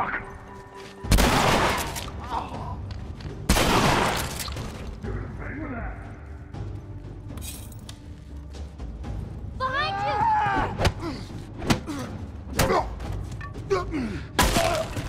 Fuck! Oh. Behind you! Ah!